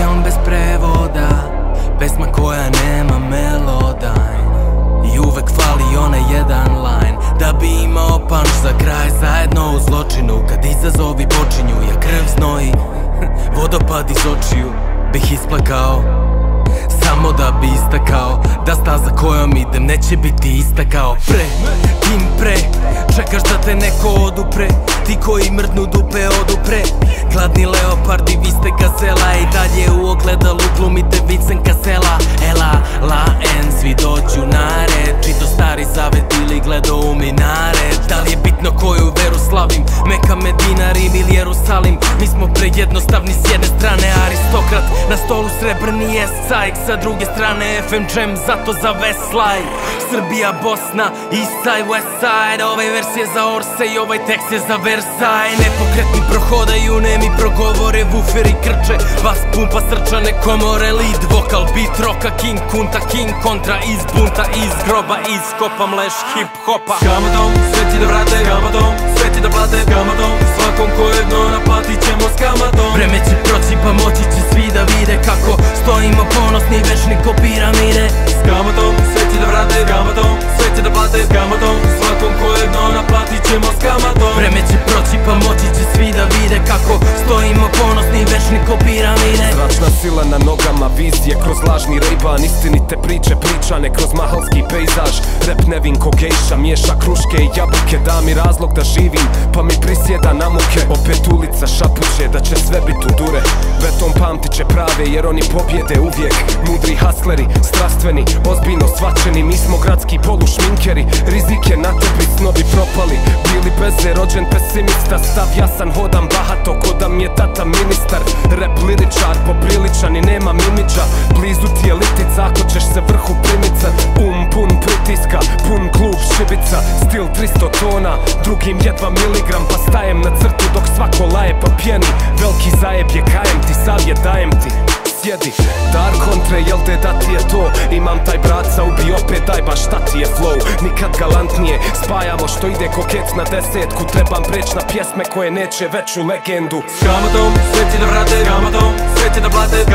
Film bez prevoda? Pesma koja nema melodaj. I uvek fali onaj jedan line. Da bi imao punch za kraj Zajedno u zločinu. Kad izazovi počinju Ja krv znoji. Vodopad iz očiju Bih isplakao samo da bi istakao Da staza kojom idem neće biti ista kao pre Tim pre. Čekaš da te neko odupre Ti koji mrdnu dupe odupre. Gladni leopardi, vi ste gazela I dalje u ogledalu glumite vicen kasela. Ela, la, en, svi dođu na red. Čito stari zavet ili gledo u minare. Da li je bitno koju veru slavim? Meka, Medina, Rim ili Jerusalim Mi smo prejednostavni s jedne strane Aristokrat, na stolu srebrni je sajk Sa druge strane FM Jam, zato za Veslaj Srbija, Bosna, Eastside, Westside Ovaj vers je za Orse i ovaj tekst je za Versailles. Nepokretni prohodaju, nemi progovore Wuferi krče, vas pumpa srčane komore Lead vokal, beat roka, king kunta King kontra iz bunta, iz groba Iz kopa mleš hip hopa S kamatom, sve ti da vrate Kamatom, stojimo ponosni večni ko piramide. S kamatom, sve ti da vrate Kamatom, sve ti da plate. Kamatom, svakom ko jedno naplatit ćemo s kamatom Vreme će proći pa moći će svi da vide Kako stojimo ponosni večni ko piramide Zračna sila na nogama, vizije kroz lažni rejban Istinite priče pričane kroz mahalski pejzaž. Rep nevin ko gejša, miješa kruške i jabuke. Da mi razlog da živim, pa mi prisjeda na muke Opet ulica šapuće da će sve bit u dure. Beton pamtit će prave jer oni pobjede uvijek. Mudri hasleri, strastveni, ozbiljno svačeni Mi smo gradski polušminkeri, rizik je na tebi snovi propali Bili beze, rođen pesimista, stav jasan hodam bahato Ko da mi je tata ministar, rap liričar Popriličan i nema mimiđa, blizu ti je litica Ako ćeš se vrhu primicat, um pun pritiska Pun klub šibica, stil 300 tona Drugim jedva miligram pa stajem na crtu dok svako laje po pjeni. Veliki zajeb je kajem ti, savjet dajem ti sjedi. Dar kontre, jel te da ti je to? Imam taj braca, ubi opet daj baš šta ti je flow. Nikad galantnije, spajamo što ide koket na desetku. Trebam preć na pjesme koje neće veću legendu. S kamatom, sve ti da vrate Kamatom, sve ti da plate